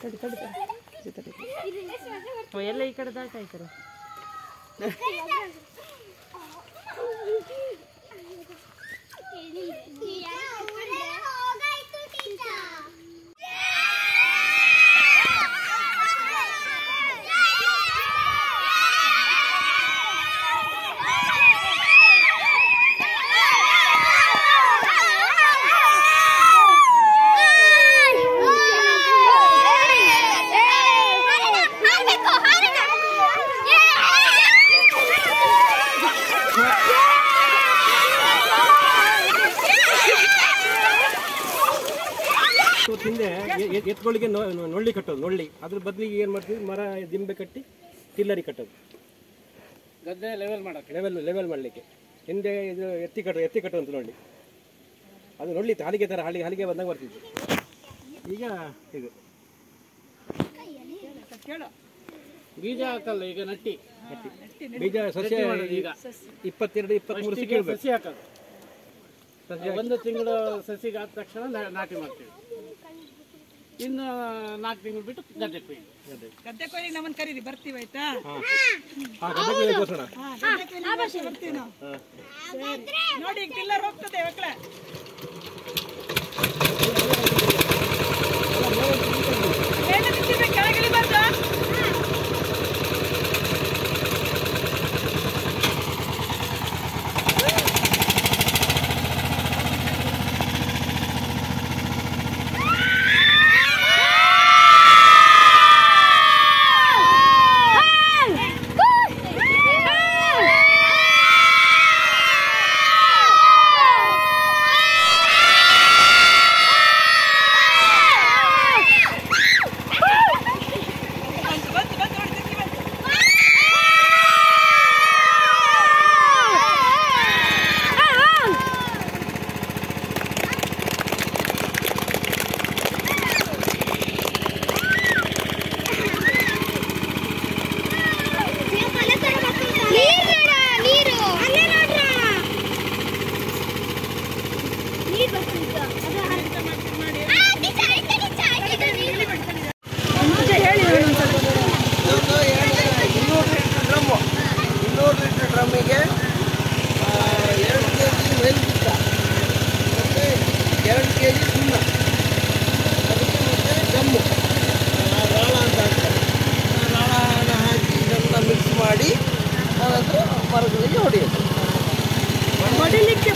ತಡಿ ತಡಿ ತಡಿ ತಡಿ ಓ, ಎಲ್ಲ ಈ ಕಡೆ ದಾಟ ಹಿಂದೆ ಎತ್ತುಗಳಿಗೆ ನೊಳ್ಳಿ ಕಟ್ಟೋದು ನೊಳ್ಳಿ. ಅದ್ರ ಬದಲಿಗೆ ಏನು ಮಾಡ್ತೀವಿ? ಮರ ದಿಂಬೆ ಕಟ್ಟಿ ಟಿಲ್ಲರಿ ಕಟ್ಟೋದು. ಗದ್ದೆ ಲೆವೆಲ್ ಮಾಡಕ್ಕೆ ಲೆವೆಲ್ ಲೆವೆಲ್ ಮಾಡಲಿಕ್ಕೆ. ಹಿಂದೆ ಇದು ಎತ್ತಿ ಕಟ್ಟೋ ಎತ್ತಿ ಕಟ್ಟುವಂತ ನೊಳ್ಳಿ. ಅದು ನೊಳ್ಳಿ ಹಾಲಿಗೆ ಥರ ಹಾಲಿಗೆ ಹಾಲಿಗೆ ಬಂದಾಗ ಬರ್ತಿದ್ವಿ ಈಗ ಇದು. ಬೀಜ ಹಾಕಲ್ಲ ಈಗ ನಟ್ಟಿ. ಬೀಜ ಸಸ್ಯ ಈಗ. ಇಪ್ಪತ್ತೆರಡು ಇಪ್ಪತ್ತ್ಮೂರು ಸಿಕ್ಕಿರ್ಬೇಕು. ಸಸಿ ಹಾಕೋದು. ಒಂದು ತಿಂಗಳು ಸಸಿಗೆ ಆದ ತಕ್ಷಣ ನಾ- ನಾಟಿ ಮಾಡ್ತೀವಿ. ಇನ್ನು ನಾಲ್ಕು ತಿಂಗಳು ಬಿಟ್ಟು ಗದ್ದೆ ಕೋಳಿ ಗದ್ದೆ ಕೋಳಿ ನಮ್ಮನ್ನ ಕರೀರಿ ಬರ್ತೀವಿ ಆಯ್ತಾ? ಬರ್ತೀವಿ, ನಾವು. ಸರಿ. ನೋಡಿ ಟಿಲ್ಲರ್ ಹೋಗ್ತದೆ ಮಕ್ಕಳೇ. ಹೊಡಿಲಿಕ್ಕೆ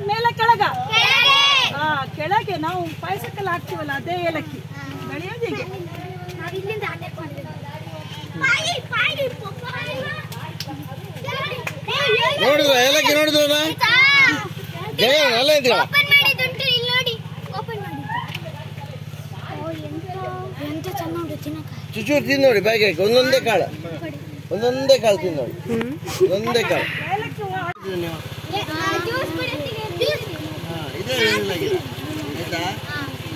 ಬೆಳೆಯೋದು ಮೇಲೆ ಕೆಳಗ. ಕೆಳಗೆ. ನಾವು ಪಾಯಸಕ್ಕೆಲ್ಲ ಹಾಕ್ತೀವಲ್ಲ ಅದೇ ಏಲಕ್ಕಿ. ಬೆಳೆಯೋದು ಹೀಗೆ. ನೋಡಿದ್ರ? ಏಲಕ್ಕಿ ನೋಡಿದ್ರ ಜಯ ಎಲ್ಲ ಇದ್ರಲ್ಲ ಓಪನ್ ಮಾಡಿದ್ದುಂಟು ಇಲ್ಲಿ ನೋಡಿ. ಓಪನ್ ಮಾಡಿ ಓ ಎಂತ? ಎಂತ ಚೆನ್ನಾಗಿ ತಿನ್ನಕ ಚುಚೂರು ತಿಂದು ನೋಡಿ ಬ್ಯಾಗ್ ಹಾಕಿ. ಒಂದೊಂದೇ ಕಾಳು. ಒಂದೊಂದೇ ಕಾಳು ತಿಂದು ನೋಡಿ. ಒಂದೊಂದೇ ಕಾಳು. ಇದೆ ಆಯ್ತಾ?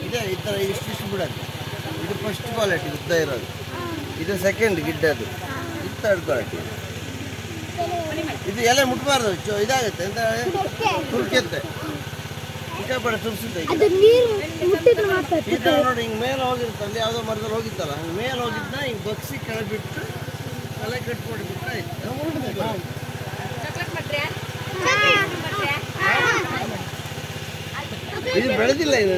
ಇದೇ ಈ ಥರ ಬಿಡೋದು ಇದು. ಫಸ್ಟ್ ಕ್ವಾಲಿಟಿ ಉದ್ದ ಇರೋದು. ಇದು ಸೆಕೆಂಡ್ ಗಿಡ್ಡದು ಇದು ಥರ್ಡ್ ಕ್ವಾಲಿಟಿ ಇದು ಎಲೆ ಮುಟ್ಬಾರ್ದು ಚೊ- ಇದಾಗುತ್ತೆ. ಅಂತ ತುರ್ಕೆತ್ತೆ ಸಿಕ್ಕಾಪಡೆ ತುರ್ಸುತ್ತೆ ಈಗ. ಅದು ನೀರು ಮುಟ್ಟಿದ್ರೆ ಮಾತ್ರ ಈ ಥರ ನೋಡಿ ಹಿಂಗೆ ಮೇಲೆ ಹೋಗಿರುತ್ತೆ. ಅಲ್ಲಿ ಯಾವುದೋ ಮರದಲ್ಲಿ ಹೋಗಿತ್ತಲ್ಲ ಹಂಗೆ ಮೇಲೆ ಹೋಗಿದ್ದ ಹಿಂಗೆ ಬಗ್ಸಿ ಕೆಳಬಿಟ್ಟು ತಲೆ ಕಟ್ಕೊಂಡು ಬಿಟ್ಟು ಆಯ್ತು ಇದು ಬೆಳೆದಿಲ್ಲ ಇದು.